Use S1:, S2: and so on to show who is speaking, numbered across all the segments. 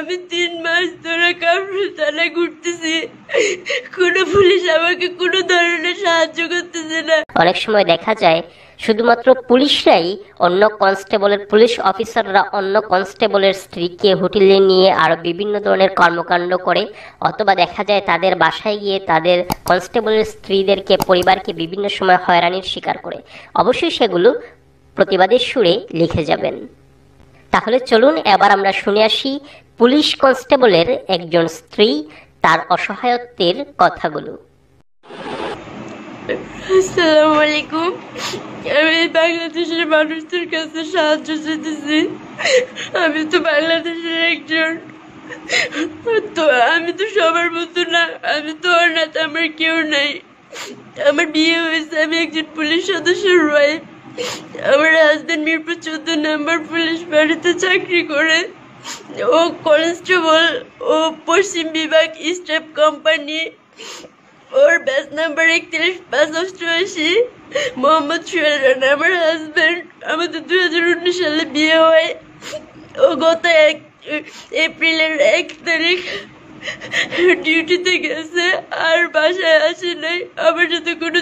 S1: আমি তিন মাস ধরে কামরুল ঘুরতেছি। কোনো পুলিশ আমাকে কোনো ধরনের সাহায্য করতেছে না।
S2: অনেক সময় দেখা যায়, শুধুমাত্র পুলিশরাই অন্য কনস্টেবলের পুলিশ অফিসাররা অন্য কনস্টেবলের স্ত্রীকে হোটেলে নিয়ে আরও বিভিন্ন ধরনের কর্মকাণ্ড করে, অথবা দেখা যায় তাদের বাসায় গিয়ে তাদের কনস্টেবলের স্ত্রীদেরকে, পরিবারকে বিভিন্ন সময় হয়রানির শিকার করে। অবশ্যই সেগুলো প্রতিবাদের সুরে লিখে যাবেন। তাহলে চলুন এবার আমরা শুনে আসি পুলিশ কনস্টেবলের একজন স্ত্রী তার অসহায়ত্বের কথাগুলো।
S1: আসসালামু আলাইকুম। আমি বাংলাদেশের মানুষদের কাছে সাহায্য চাইতেছি। আমি তো বাংলাদেশের একজন। তো আমি তো সবার মতো না। আমি তো অনাথ আমার কেউ নাই। আমার বিয়ে হয়েছে, আমি একজন পুলিশ সদস্যের ওয়াইফ আমার হাজবেন্ড মিরপুর চোদ্দ নম্বর পুলিশ বাড়িতে চাকরি করে। ও কনস্টেবল ও পশ্চিম বিভাগ স্টেপ কোম্পানি ওর ব্যাচ নাম্বার একত্রিশ, পাঁচ অষ্টআশি। মোহাম্মদ সোহেল আমার হাজব্যান্ড আমাদের দু হাজার উনিশ সালে বিয়ে হয়। ও গত এক, এপ্রিলের এক তারিখ ডিউটিতে গেছে। আর বাসায় আসে নাই। আমার সাথে কোনো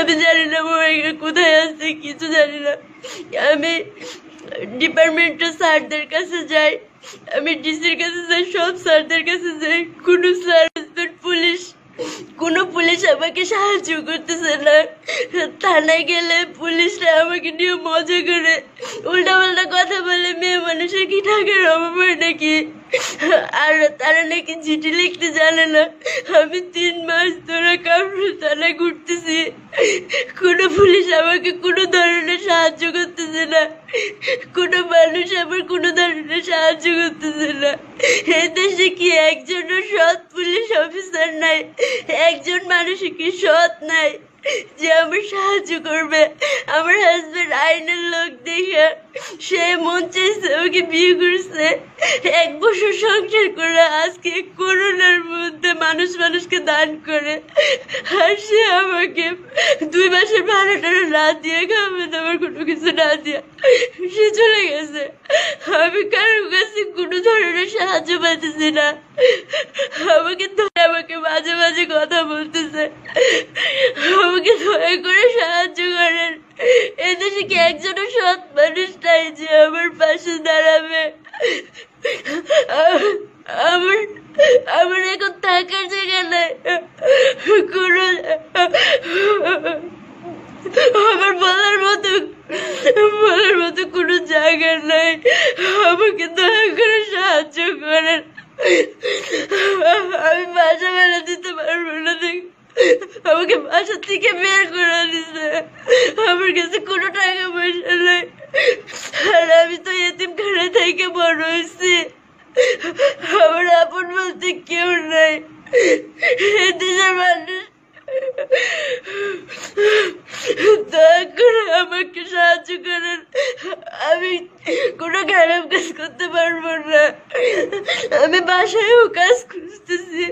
S1: আমি জানি না ও কোথায় আছে, কিছু জানি না। আমি ডিপার্টমেন্টের স্যারদের কাছে যাই, আমি ডিসির কাছে যাই, সব স্যারদের কাছে যাই। কোনো স্যার পুলিশ, কোনো পুলিশ আমাকে সাহায্য করতেছে না। থানায় গেলে পুলিশরা আমাকে নিয়ে মজা করে উল্টা পাল্টা কথা বলে, মেয়ে মানুষের কি টাকার অভাব নাকি? আর তারা নাকি চিঠি লিখতে জানে না। আমি তিন মাস ধরে কামরুল থানায় ঘুরতেছি। কোনো পুলিশ আমাকে কোনো ধরনের সাহায্য করতেছে না। কোনো মানুষ আমার কোনো ধরনের সাহায্য করতেছে না। এই দেশে কি একজনও সৎ পুলিশ অফিসার নাই? একজন মানুষ কি সৎ নাই যে আমার সাহায্য করবে? আমার হাজবেন্ড আইনের লোক দেখে সে মন চাইছে ওকে বিয়ে করছে। এক বছর সংসার করে আজকে করোনার মধ্যে মানুষ মানুষকে দান করে। আর সে আমাকে দুই মাসের ভাড়াটা না দিয়ে খাবে আমার কোনো কিছু না দিয়ে সে চলে গেছে। আমি কারোর কাছে কোনো ধরনের সাহায্য পাইতেছি না। আমাকে ধরে আমাকে মাঝে মাঝে কথা বলতেছে। আমাকে দয়া করে সাহায্য করেন। এদেশে কি একজনও সৎ মানুষ নাই যে আমার পাশে দাঁড়াবে? আমার আমার এখন থাকার জায়গা নাই। কোনো আমার বলার মতো বলার মতো কোনো জায়গা নাই। আমাকে দয়া করে সাহায্য করেন। আমি বাসা বেড়া দিতে পারব না আমাকে বাসা থেকে বের করে দিছে আমার কাছে কোনো টাকা পয়সা নাই। আর আমি তো এতিম খানা থেকে বড় হয়েছি। আমার আপন বলতে কেউ নাই। দেশের মানুষ। দয়া করে আমাকে সাহায্য করেন। আমি কোনো খারাপ কাজ করতে পারব না। আমি বাসায়ও কাজ খুঁজতেছি।